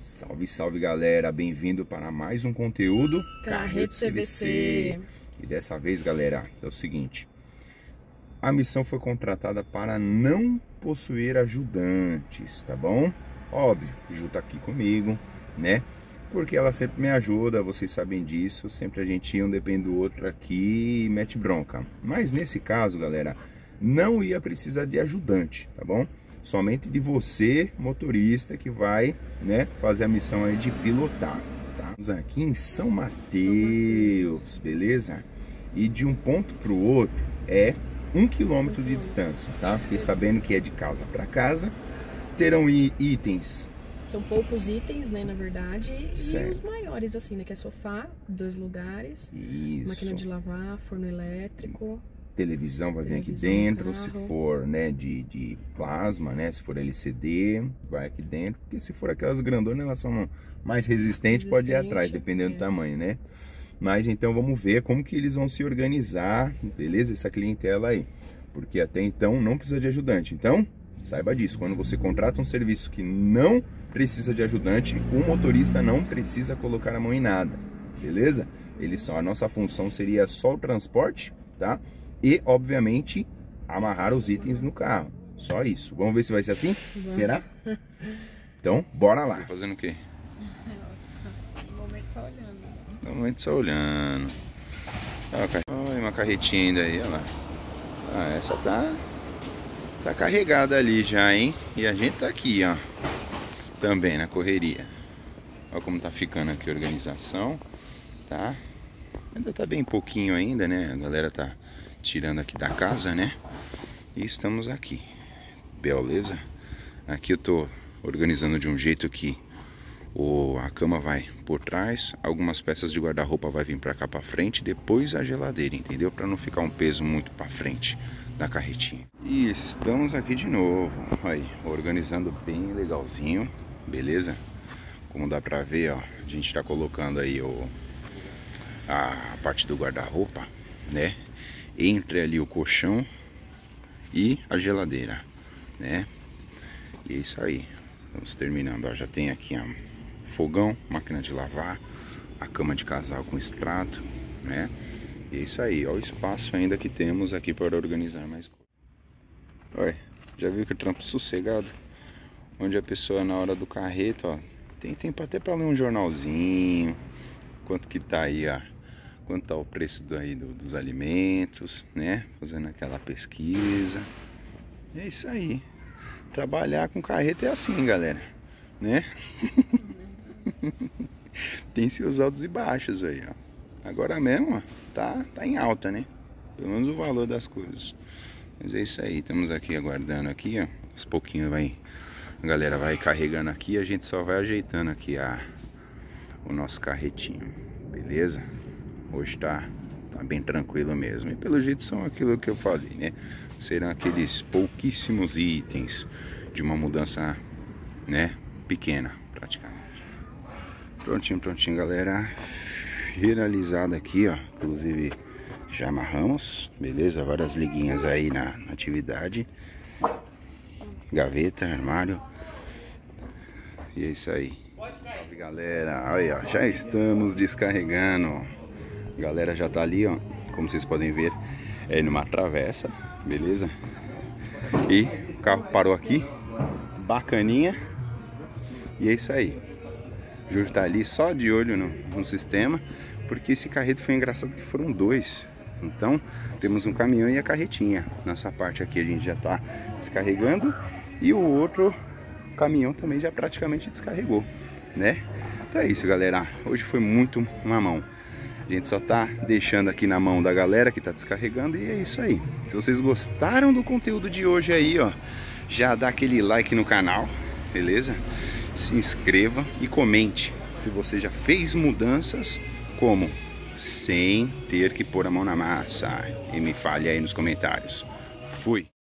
Salve, salve galera, bem-vindo para mais um conteúdo Carreto CVC. E dessa vez, galera, é o seguinte: a missão foi contratada para não possuir ajudantes, tá bom? Óbvio, Ju tá aqui comigo, né? Porque ela sempre me ajuda, vocês sabem disso, sempre a gente um depende do outro aqui e mete bronca. Mas nesse caso, galera, não ia precisar de ajudante, tá bom? Somente de você, motorista, que vai né, fazer a missão aí de pilotar. Tá? Estamos aqui em São Mateus, beleza? E de um ponto para o outro é um quilômetro de distância, tá? Fiquei sabendo que é de casa para casa. Terão itens são poucos itens, né, na verdade. Certo. E os maiores, assim, né? Que é sofá, dois lugares. Isso. Máquina de lavar, forno elétrico televisão vai vir aqui dentro, se for né, de, de plasma, né, se for LCD, vai aqui dentro, porque se for aquelas grandonas, elas são mais resistentes, Resistente, pode ir atrás, dependendo é. do tamanho, né? Mas então vamos ver como que eles vão se organizar, beleza? Essa clientela aí, porque até então não precisa de ajudante. Então, saiba disso, quando você contrata um serviço que não precisa de ajudante, o motorista não precisa colocar a mão em nada, beleza? Ele só, a nossa função seria só o transporte, tá? E, obviamente, amarrar os itens no carro. Só isso. Vamos ver se vai ser assim? Será? Então, bora lá. Tá fazendo o quê? No momento só olhando. No momento só olhando. Olha uma carretinha ainda aí, olha lá. Ah, essa tá, tá carregada ali já, hein? E a gente tá aqui, ó. Também na correria. Olha como tá ficando aqui a organização, tá? Ainda tá bem pouquinho ainda, né? A galera tá tirando aqui da casa, né? E estamos aqui, beleza? Aqui eu tô organizando de um jeito que o, a cama vai por trás, algumas peças de guarda-roupa vai vir para cá para frente, depois a geladeira, entendeu? Para não ficar um peso muito para frente da carretinha. E estamos aqui de novo, aí, organizando bem legalzinho, beleza? Como dá para ver, ó, a gente tá colocando aí o, a parte do guarda-roupa, né? Entre ali o colchão e a geladeira, né? E é isso aí. Estamos terminando. Ó, já tem aqui ó, fogão, máquina de lavar, a cama de casal com extrato, né? E é isso aí. Olha o espaço ainda que temos aqui para organizar mais coisas. Olha, já viu que trampo sossegado? Onde a pessoa na hora do carreto, ó, tem tempo até para ler um jornalzinho. Quanto que tá aí, ó quanto está o preço do, aí, do, dos alimentos, né? Fazendo aquela pesquisa. É isso aí. Trabalhar com carreta é assim, galera, né? Tem seus altos e baixos aí, ó. Agora mesmo, ó, tá, tá em alta, né? Pelo menos o valor das coisas. Mas é isso aí, estamos aqui aguardando aqui, ó. Aos pouquinhos vai, a galera vai carregando aqui, a gente só vai ajeitando aqui a, o nosso carretinho, beleza? Hoje tá, tá bem tranquilo mesmo. E pelo jeito são aquilo que eu falei, né? Serão aqueles pouquíssimos itens de uma mudança, né? Pequena, praticamente. Prontinho, prontinho, galera. Finalizado aqui, ó. Inclusive já amarramos, beleza? Várias liguinhas aí na, na atividade. Gaveta, armário. E é isso aí. Galera, ó, já estamos descarregando a galera já tá ali, ó, como vocês podem ver, é numa travessa, beleza? E o carro parou aqui, bacaninha. E é isso aí. O Júlio tá ali só de olho no, no sistema, porque esse carreto foi engraçado que foram dois. Então, temos um caminhão e a carretinha. Nessa parte aqui a gente já tá descarregando e o outro caminhão também já praticamente descarregou, né? Então é isso, galera. Hoje foi muito mamão. A gente só tá deixando aqui na mão da galera que tá descarregando e é isso aí. Se vocês gostaram do conteúdo de hoje aí, ó, já dá aquele like no canal, beleza? Se inscreva e comente se você já fez mudanças como sem ter que pôr a mão na massa e me fale aí nos comentários. Fui!